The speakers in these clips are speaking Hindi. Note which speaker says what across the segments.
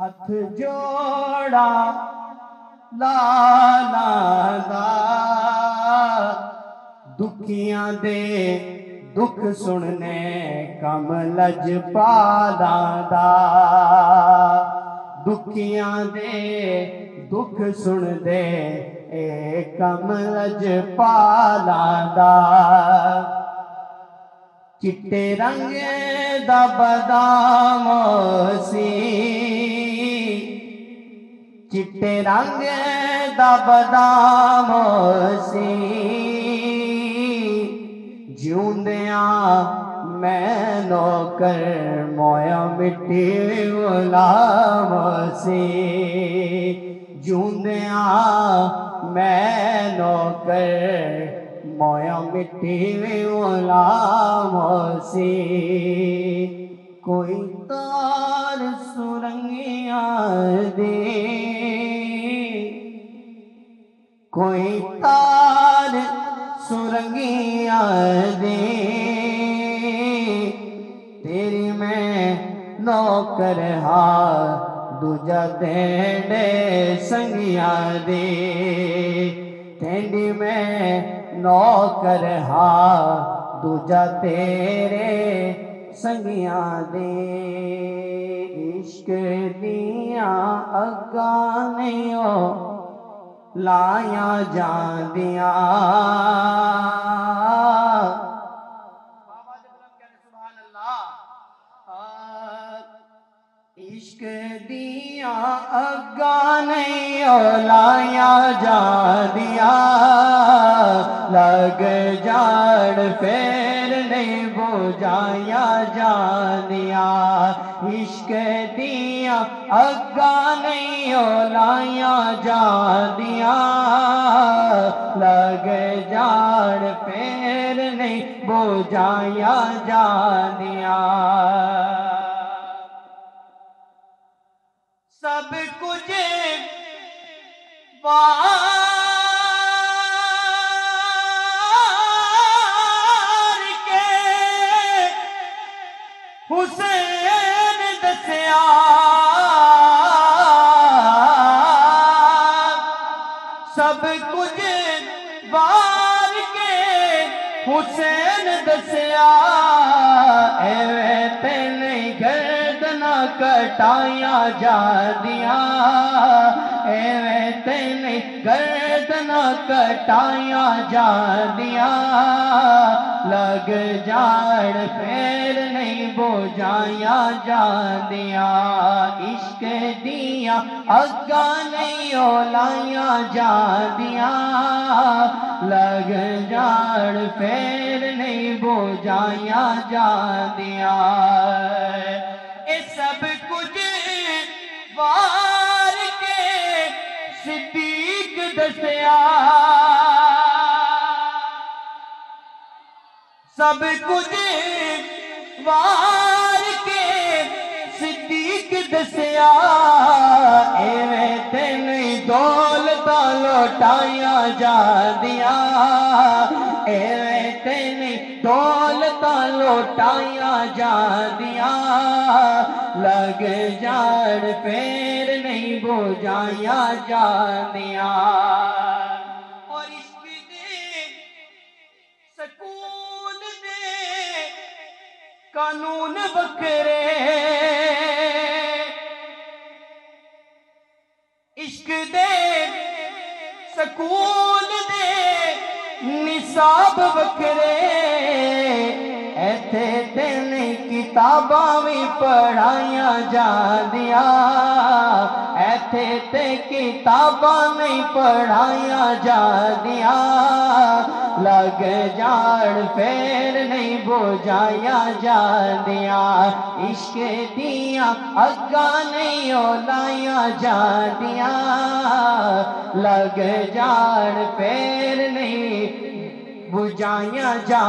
Speaker 1: हथ जोड़ा। लाला दा दुखियाँ दे दुख सुनने कमलज पाला दा दुखियाँ दे दुख सुन दे ए कमलज पाला दा चिट्टे रंग दा बदाम सी चिट्टे रंग दबदाम बदाम सी। मैं नौकर मोया मिट्टी गुलाम सी। जूंद मैं नौकर मोया मिट्टी गुलाम सी। कोई तार सुरंगिया दे कोई तार सुरंगिया दे तेरी मैं नौकर हा दूजा देंडे संगिया दे तेंडी मैं नौकर हा दूजा तेरे संगिया दे इश्क दिया अगा नहीं लाया जांदिया। इश्क दिया अगा नहीं लाया जा दिया लग जाड़ फेर नहीं बुझाया जा दिया इश्क दिया अगा नहीं लाया जानिया। लग जाड़ फेर नहीं बुझाया जा दिया सब कुछ वार सब कुछ वार के हुसैन दसिया एवें तेन गर्दना कटाया जा दिया एवें तेन गर्दना कटाया जा दिया लग जाड़ फेर नहीं बोझाया जा दिया इश्क दिया, अग्गा नहीं ओलाया जा दिया लग जाड़ फेर नहीं बोझाया जा दिया सब कुछ वार कुछ वार के सिद्दीक दसिया तेन दौलत लौटाया जा तेन दौलत लौटाया जा दिया लग जाड़ पैर नहीं बुझाया जा दिया और दे सकून दे, कानून बकरे इश्क दे, सकून दे, निसाब बकरे ਕਿਤਾਬਾਂ ਵੀ ਪੜਾਈਆਂ ਜਾਂਦੀਆਂ ਇੱਥੇ ਤੇ ਕਿਤਾਬਾਂ ਨਹੀਂ ਪੜਾਈਆਂ ਜਾਂਦੀਆਂ लग जाड़ फेर नहीं बोझाया जा दिया इश्क दिया अग्गा नहीं ओलाया जा दिया लग जाड़ फेर नहीं बुझाया जा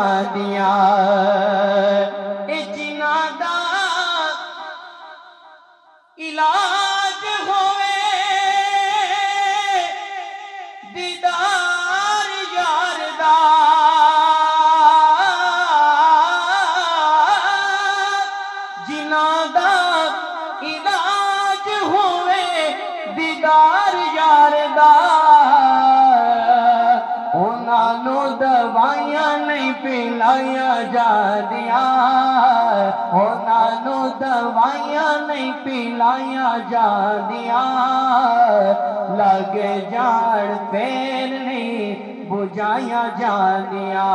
Speaker 1: नादा इलाज होवे दीदार यार दा। नहीं पिलाया जा दिया नहीं पिलाया जा दिया लगे जाड़ पेर नहीं बुझाया जा दिया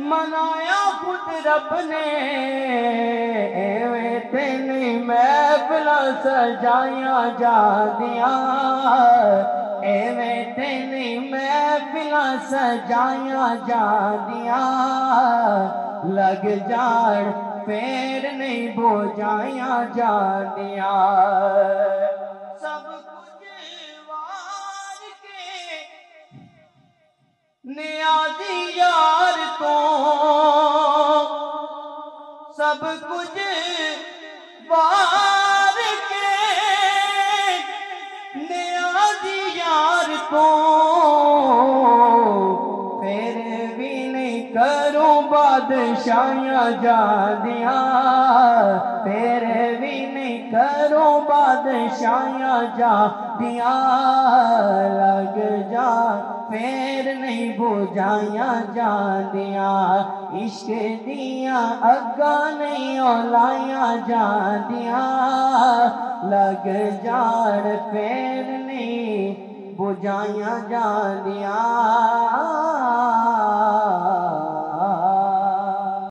Speaker 1: मनाया खुद रब ने। तेन मैं महफिल सजाया जा दिया एवें मैं महफिल सजाया जा दिया लग जा पैर नहीं बोझाया जा दिया सब कुछ वार के निया सब कुछ बार के न्याजी यार तो फिर भी नहीं करो बादशाह जा दिया तेरे करो बादशाया जा, दिया लग जा फेर नहीं बुझाया जा, दिया इश्क दिया, अग्गा नहीं ओलाया जा, दिया लग जार फेर नहीं बुझाया जा, दिया